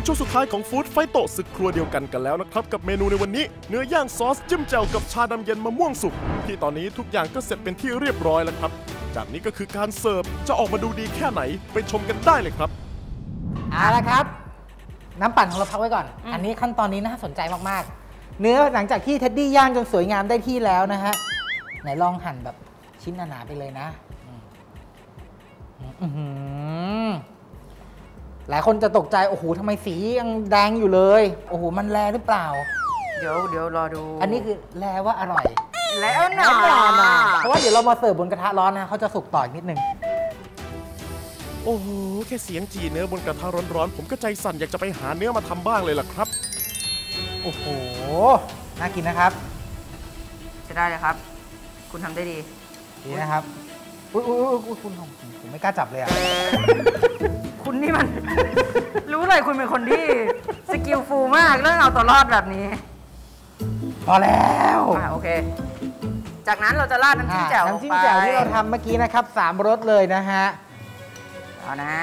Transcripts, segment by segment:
งช่วงสุดท้ายของฟู้ดไฟโตะศึกครัวเดียวกันกันแล้วนะครับ กับเมนูในวันนี้ เนื้อย่างซอสจิ้มแจ่วกับชาดำเย็นมะม่วงสุกที่ตอนนี้ทุกอย่างก็เสร็จเป็นที่เรียบร้อยแล้วครับ จากนี้ก็คือการเสิร์ฟจะออกมาดูดีแค่ไหนไปชมกันได้เลยครับเอาละครับ น้ำปั่นของเราพักไว้ก่อน อันนี้ขั้นตอนนี้น่าสนใจมากๆ เนื้อหลังจากที่เท็ดดี้ย่างจนสวยงามได้ที่แล้วนะฮะไหนลองหั่นแบบชิ้นหนาๆไปเลยนะอืมอื้อ หือหลายคนจะตกใจ โอ้โหทำไมสียังแดงอยู่เลย โอ้โห มันแลหรือเปล่า เดี๋ยวเดี๋ยวรอดูอันนี้คือแลว่าอร่อยแล้วหนาแน่นอนนะเพราะว่าเดี๋ยวเรามาเสิร์ฟบนกระทะร้อนนะเขาจะสุกต่ออีกนิดนึง โอ้โห แค่เสียงจีเนื้อบนกระทะร้อนๆ ผมก็ใจสั่นอยากจะไปหาเนื้อมาทำบ้างเลยล่ะครับ โอ้โห น่ากินนะครับ จะได้เลยครับ คุณทำได้ดี ดีนะครับ อุ้ยอุ้ยอุ้ยอุ๊ยคุณผมผมไม่กล้าจับเลยอะ คุณนี่มัน รู้เลยคุณเป็นคนที่สกิลฟูลมากเรื่องเอาตัวรอดแบบนี้พอแล้วอ่าโอเค จากนั้นเราจะราดน้ำจิ้มแจ่วอะน้ำจิ้มแจ่วที่เราทำเมื่อกี้นะครับสามรสเลยนะฮะเอานะ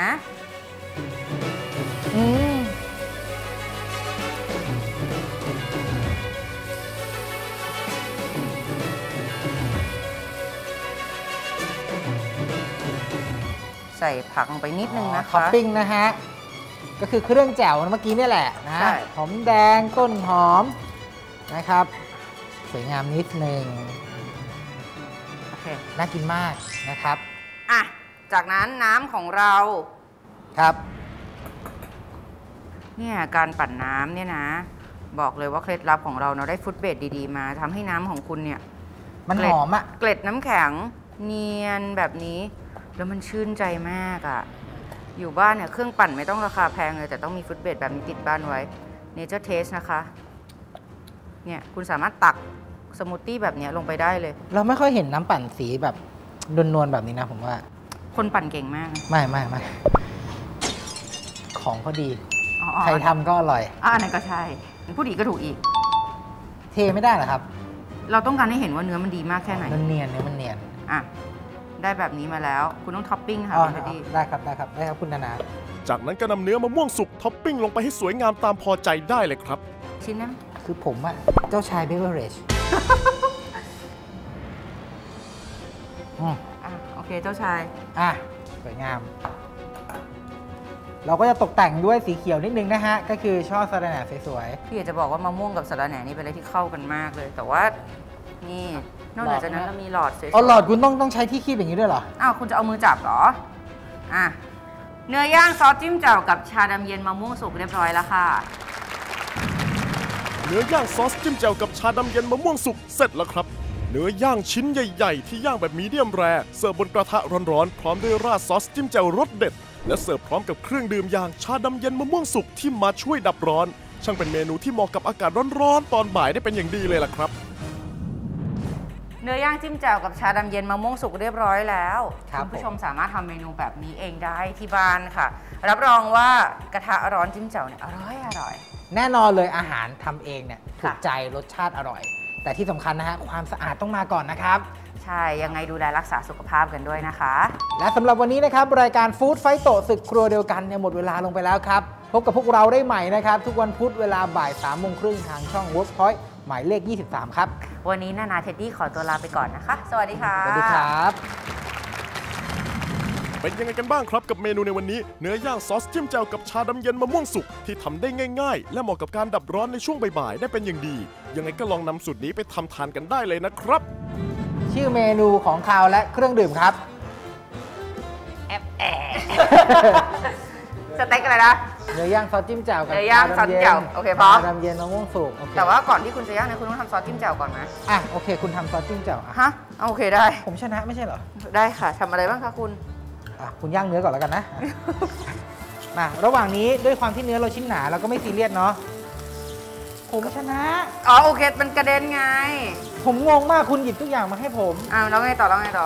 ใส่ผักลงไปนิดนึงนะท็อปคะปิ้งนะฮะ ก็คือเครื่องแจ่วเมื่อกี้เนี่ยแหละนะใช่หอมแดงต้นหอมนะครับ สวยงามนิดนึงโอเคน่ากินมากนะครับอะจากนั้นน้ำของเราครับเนี่ยการปั่นน้ำเนี่ยนะ บอกเลยว่าเคล็ดลับของเราเราได้ฟุตเบดดีๆ มาทำให้น้ำของคุณเนี่ย มันเกล็หดอมอะเกล็ดน้ำแข็งเนียนแบบนี้ แล้วมันชื่นใจมากอะ่ะ อยู่บ้านเนี่ยเครื่องปั่นไม่ต้องราคาแพงเลย แต่ต้องมี fruit base แบบนี้ติดบ้านไว้ Nature Taste นะคะ เนี่ยคุณสามารถตักสมูทตี้แบบเนี้ยลงไปได้เลย เราไม่ค่อยเห็นน้ำปั่นสีแบบนวลๆแบบนี้นะผมว่า คนปั่นเก่งมากนะไม่ไม่ไม่ของเขาดี อ๋ออ๋อใครทำก็อร่อย อะอันนั้นก็ใช่ผู้ดีก็ถูกอีก เทไม่ได้เหรอครับ เราต้องการให้เห็นว่าเนื้อมันดีมากแค่ไหน มันเนียนเนื้อมันเนียน อะ ได้แบบนี้มาแล้ว คุณต้องท็อปปิ้งค่ะอ๋อคุณเทดดี้ได้ครับได้ครับได้ครับคุณนานาจากนั้นก็นำเนื้อมะม่วงสุกท็อปปิ้งลงไปให้สวยงามตามพอใจได้เลยครับ ชิ้นนั้นคือผมอะเจ้าชาย beverageอืมอะโอเคเจ้าชาย อะสวยงาม เราก็จะตกแต่งด้วยสีเขียวนิดนึงนะฮะ ก็คือช่อสะระแหน่สวยพี่อยากจะบอกว่ามะม่วงกับสาระแหน่นี่เป็นอะไรที่เข้ากันมากเลย แต่ว่า นี่นอกเหนือจากนั้นเรามีหลอดสวยๆอ๋อหลอดคุณต้องต้องใช้ที่คีบอย่างนี้ด้วยเหรออ้าวคุณจะเอามือจับเหรออะเนื้อย่างซอสจิ้มแจ่วกับชาดำเย็นมะม่วงสุกเรียบร้อยแล้วค่ะเนื้อย่างซอสจิ้มแจ่วกับชาดำเย็นมะม่วงสุกเสร็จแล้วครับ เนื้อย่างชิ้นใหญ่ๆ ที่ย่างแบบมีเดียมแรร์เสิร์ฟบนกระทะร้อนๆ พร้อมด้วยราดซอสจิ้มแจ่วรสเด็ด และเสิร์ฟพร้อมกับเครื่องดื่มอย่างชาดำเย็นมะม่วงสุกที่มาช่วยดับร้อน ช่างเป็นเมนูที่เหมาะกับอากาศร้อนๆ ตอนบ่ายได้เป็นอย่างดีเลยล่ะครับเนื้อย่างจิ้มแจ่วกับชาดำเย็นมะม่วงสุกเรียบร้อยแล้วครับณผู้ชผมมสามารถทำเมนูแบบนี้เองได้ที่บ้านค่ะ รับรองว่ากระทะร้อนจิ้มแจ่วเนี่ยอร่อยอร่อย แน่นอนเลยอาหารทำเองเนี่ยถูค่ะกใจรสชาติอร่อย แต่ที่สำคัญนะฮะความสะอาดต้องมาก่อนนะครับใช่ ยังไงดูแลรักษาสุขภาพกันด้วยนะคะ และสำหรับวันนี้นะครับ รายการฟู้ดไฟโตศึกครัวเดียวกันเนี่ยหมดเวลาลงไปแล้วครับ พบกับพวกเราได้ใหม่นะครับ ทุกวันพุธเวลาบ่าย3ามโมงครึ่งทางช่อง Workpoint หมายเลข 23 ครับ วันนี้นานาเท็ดดี้ขอตัวลาไปก่อนนะคะ สวัสดีค่ะ สวัสดีครับ เป็นยังไงกันบ้างครับกับเมนูในวันนี้เนื้อย่างซอสจิ้มแจ่วกับชาดำเย็นมะม่วงสุกที่ทำได้ง่าย ๆ และเหมาะกับการดับร้อนในช่วงบ่ายๆได้เป็นอย่างดี ยังไงก็ลองนำสูตรนี้ไปทำทานกันได้เลยนะครับ ชื่อเมนูของคาวและเครื่องดื่มครับสเต็กอะไรนะเนื้อย่างซอสจิ้มแจ่วกับเนื้อย่างซอสจิ้มแจ่วชาดำย็นโอเคพร้อมชาดำเย็นมะม่วงสุกโอเคแต่ว่าก่อนที่คุณจะย่างเนี่ยคุณต้องทำซอสจิ้มแจ่วก่อนนะอะโอเค คุณทำซอสจิ้มแจ่วอะฮะเอาโอเคได้ ผมชนะไม่ใช่เหรอได้ค่ะทำอะไรบ้างคะคุณอะคุณย่างเนื้อก่อนแล้วกันนะมาระหว่างนี้ด้วยความที่เนื้อเราชิ้นหนาเราก็ไม่ซีเรียสเนาะผมชนะ อ๋อโอเคมันกระเด็นไง ผมงงมากคุณหยิบทุกอย่างมาให้ผม อ้าวแล้วไงต่อแล้วไงต่อ